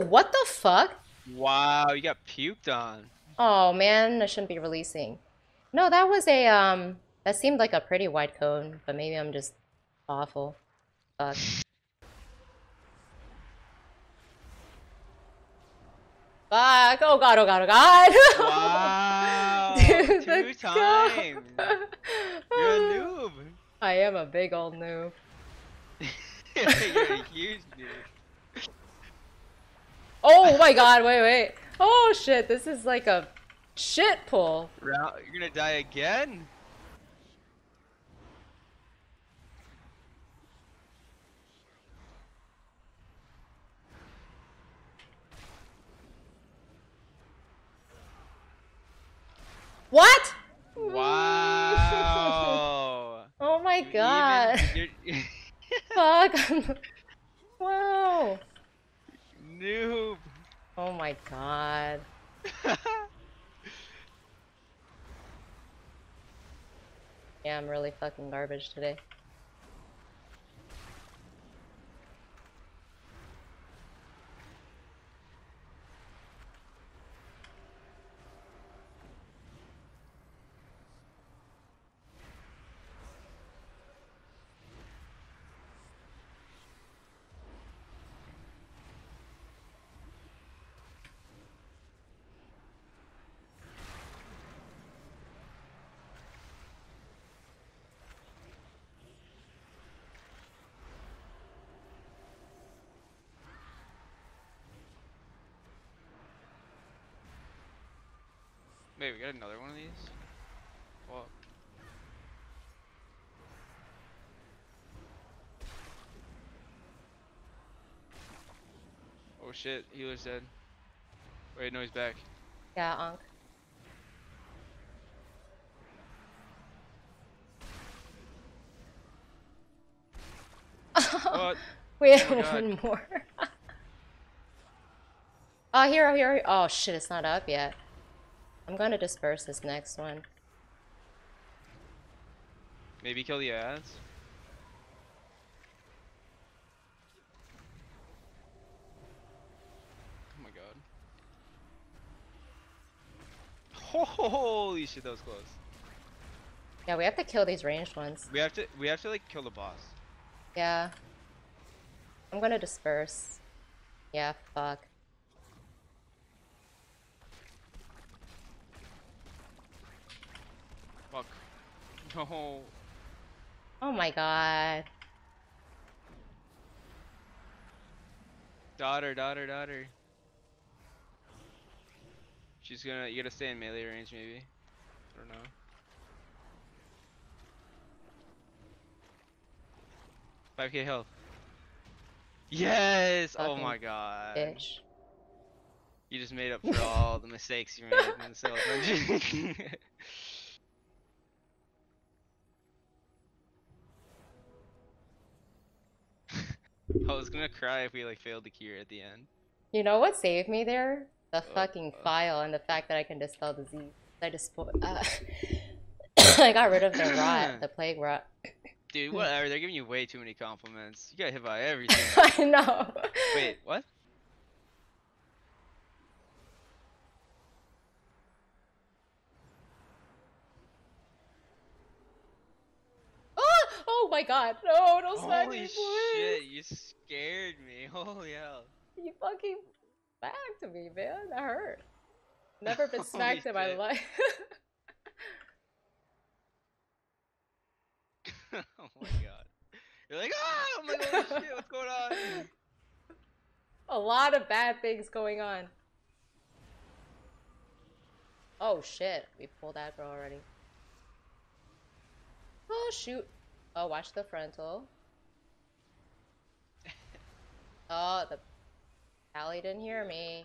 What the fuck? Wow, you got puked on. Oh man, I shouldn't be releasing. No, that was a um. That seemed like a pretty wide cone, but maybe I'm just awful. Fuck. Fuck! Oh god! Oh god! Oh god! Wow, Dude, two times. You're a noob. I am a big old noob. You're a huge noob. Oh my god! Wait, wait. Oh shit! This is like a shit pull. You're gonna die again? What? Wow. Oh my god! Fuck! wow! Noob. Oh my god! Yeah, I'm really fucking garbage today. Wait, we got another one of these? Oh shit, healer's dead. Wait, no, he's back. Yeah, Ankh. What? We oh have Oh one more. oh, here, here, here. Oh shit, it's not up yet. I'm gonna disperse this next one. Maybe kill the ads? Oh my god. Holy shit, that was close. Yeah, we have to kill these ranged ones. We have to, we have to like kill the boss. Yeah. I'm gonna disperse. Yeah, fuck. Fuck. No. Oh my god. Daughter, daughter, daughter. She's gonna, you gotta stay in melee range maybe. I don't know. Five K health. Yes! Oh my god. Bitch. You just made up for all the mistakes you made in the solo I was gonna cry if we like failed the cure at the end. You know what saved me there? The Oh, fucking uh. file and the fact that I can dispel disease. I just uh, I got rid of the rot, the plague rot. Dude, whatever, they're giving you way too many compliments. You got hit by everything. I know. Wait, what? Oh, oh my god. No, don't smack Holy me, please. shit, you scared me. Holy hell. You fucking smacked me, man. That hurt. Never been smacked in my life. oh my god. You're like, ah! I'm like, holy shit, what's going on? A lot of bad things going on. Oh shit, we pulled that girl already. Oh shoot. Oh, watch the frontal. Oh, the Allie didn't hear me.